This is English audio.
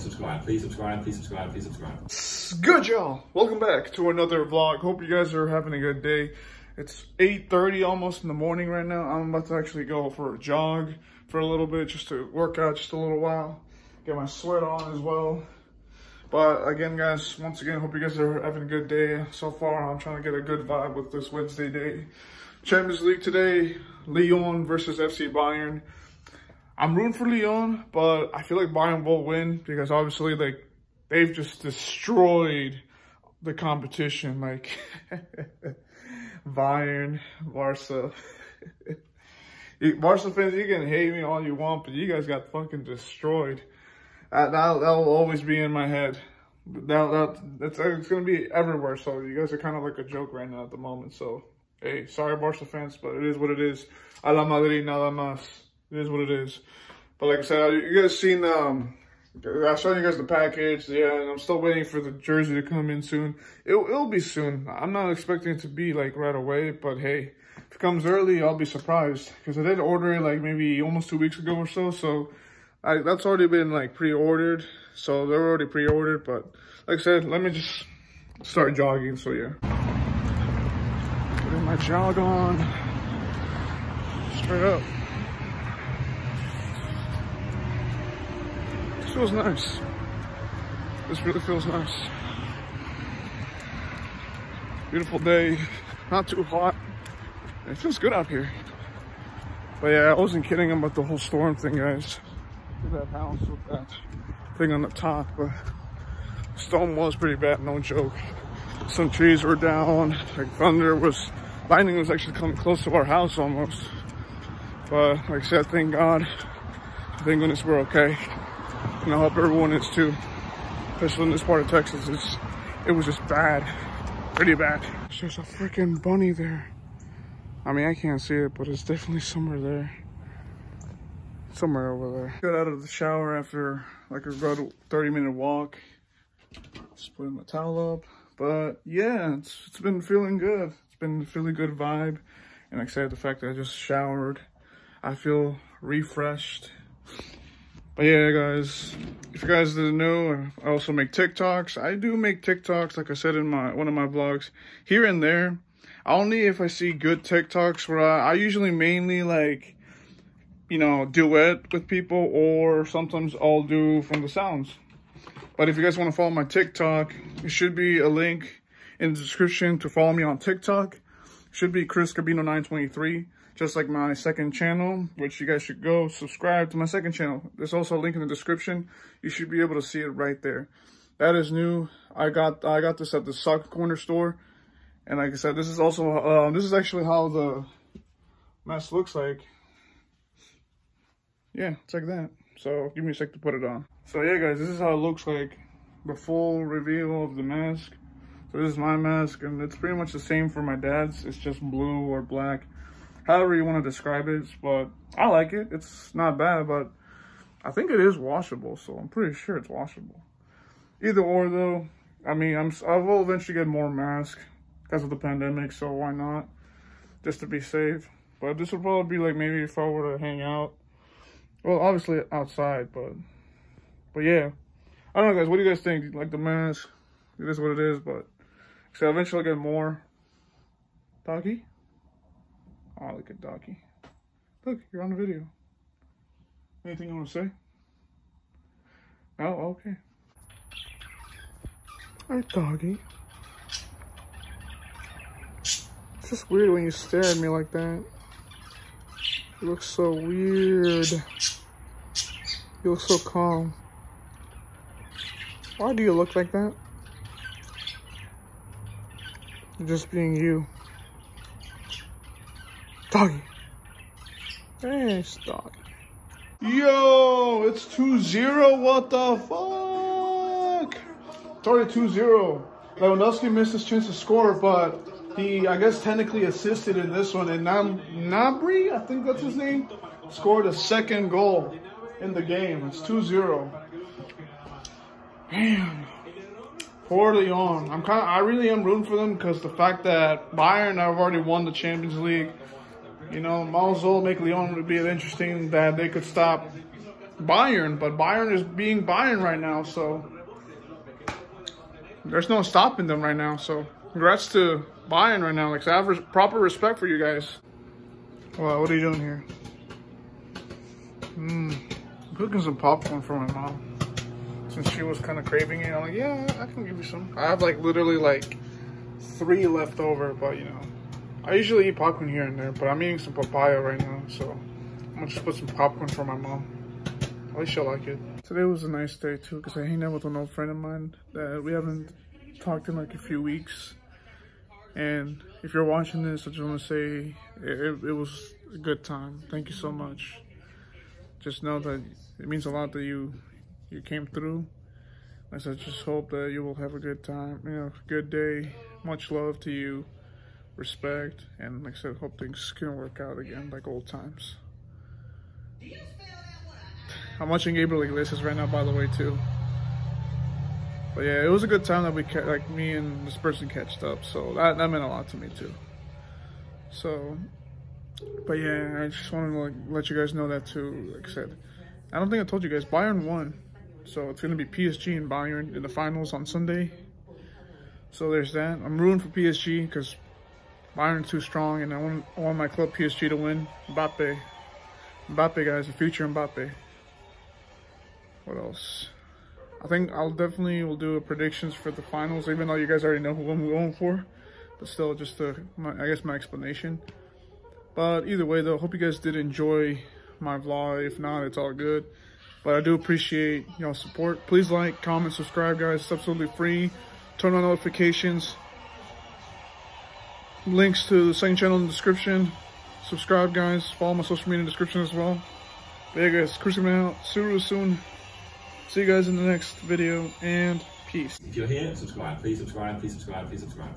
subscribe. Please subscribe, please subscribe, please subscribe. Good, y'all. Welcome back to another vlog. Hope you guys are having a good day. It's 8.30 almost in the morning right now. I'm about to actually go for a jog for a little bit, just to work out just a little while. Get my sweat on as well. But again, guys, once again, hope you guys are having a good day so far. I'm trying to get a good vibe with this Wednesday day. Champions League today, Lyon versus FC Bayern. I'm rooting for Lyon, but I feel like Bayern will win because obviously, like, they've just destroyed the competition. Like, Bayern, Barca. Barca fans, you can hate me all you want, but you guys got fucking destroyed. Uh, that, that'll, that'll always be in my head. That, that, that's, it's going to be everywhere. So you guys are kind of like a joke right now at the moment. So, hey, sorry, Barca fans, but it is what it is. Hala Madrid, nada más. It is what it is. But like I said, you guys seen, um, I showed you guys the package. Yeah, and I'm still waiting for the jersey to come in soon. It'll, it'll be soon. I'm not expecting it to be like right away, but hey, if it comes early, I'll be surprised. Because I did order it like maybe almost two weeks ago or so. So I, that's already been like pre-ordered. So they're already pre-ordered. But like I said, let me just start jogging. So yeah. Putting my jog on. Straight up. Feels nice. This really feels nice. Beautiful day. Not too hot. It feels good out here. But yeah, I wasn't kidding about the whole storm thing, guys that house with that thing on the top, but storm was pretty bad, no joke. Some trees were down, like thunder was, lightning was actually coming close to our house almost. But like I said, thank God, thank goodness we're okay. And I hope everyone is too, especially in this part of Texas. It's, it was just bad, pretty bad. There's a freaking bunny there. I mean, I can't see it, but it's definitely somewhere there somewhere over there. Got out of the shower after like a good 30 minute walk. Just putting my towel up. But yeah, it's, it's been feeling good. It's been a really good vibe. And like I said, the fact that I just showered, I feel refreshed. But yeah, guys, if you guys didn't know, I also make TikToks. I do make TikToks, like I said in my one of my vlogs, here and there. Only if I see good TikToks where I, I usually mainly like you know, duet with people or sometimes I'll do from the sounds. But if you guys want to follow my TikTok, it should be a link in the description to follow me on TikTok. It should be Chris Gabino 923 just like my second channel, which you guys should go subscribe to my second channel. There's also a link in the description. You should be able to see it right there. That is new. I got I got this at the Sock Corner store. And like I said, this is also, uh, this is actually how the mask looks like yeah, it's like that. So give me a sec to put it on. So yeah, guys, this is how it looks like. The full reveal of the mask. So this is my mask, and it's pretty much the same for my dad's. It's just blue or black. However you want to describe it, but I like it. It's not bad, but I think it is washable, so I'm pretty sure it's washable. Either or, though, I mean, I'm, I will eventually get more masks because of the pandemic, so why not? Just to be safe. But this would probably be like maybe if I were to hang out well, obviously outside, but but yeah. I don't know, guys. What do you guys think? Like the mask? It is what it is, but so eventually I'll get more. Doggy? Oh, look at Doggy. Look, you're on the video. Anything you want to say? Oh, okay. Hi, Doggy. It's just weird when you stare at me like that. You look so weird. You look so calm. Why do you look like that? You're just being you. Doggy. Yo, it's 2-0. What the fuck? It's already 2-0. Lewandowski missed his chance to score, but he, I guess, technically assisted in this one. And Nam I think that's his name, scored a second goal in the game. It's 2-0. Man, poor Lyon. I'm kind of, I really am rooting for them because the fact that Bayern have already won the Champions League, you know, Malzol make Lyon would be interesting that they could stop Bayern, but Bayern is being Bayern right now, so there's no stopping them right now. So congrats to Bayern right now. Like, I have proper respect for you guys. Well, what are you doing here? Mmm, cooking some popcorn for my mom. Since she was kind of craving it, I'm like, yeah, I can give you some. I have like literally like three left over, but you know, I usually eat popcorn here and there, but I'm eating some papaya right now, so I'm gonna just put some popcorn for my mom. At least she'll like it. Today was a nice day too, because I hang out with an old friend of mine that we haven't talked in like a few weeks. And if you're watching this, I just want to say it, it, was a good time. Thank you so much. Just know that it means a lot that you you came through. I said, just hope that you will have a good time, you know, good day. Much love to you, respect, and like I said, hope things can work out again like old times. I'm watching Gabriel Iglesias right now, by the way, too. But yeah, it was a good time that we like me and this person catched up. So that that meant a lot to me too. So, but yeah, I just wanted to like, let you guys know that too. Like I said, I don't think I told you guys Bayern won, so it's gonna be PSG and Bayern in the finals on Sunday. So there's that. I'm rooting for PSG because Bayern's too strong, and I want I want my club PSG to win. Mbappe, Mbappe guys, the future Mbappe. What else? I think I'll definitely will do a predictions for the finals, even though you guys already know who I'm going for. But still, just a, my, I guess my explanation. But either way, though, hope you guys did enjoy my vlog. If not, it's all good. But I do appreciate y'all support. Please like, comment, subscribe, guys. It's absolutely free. Turn on notifications. Links to the second channel in the description. Subscribe, guys. Follow my social media in the description as well. But yeah, guys, cruising out. Suru soon. See you guys in the next video, and peace. If you're here, subscribe. Please subscribe, please subscribe, please subscribe.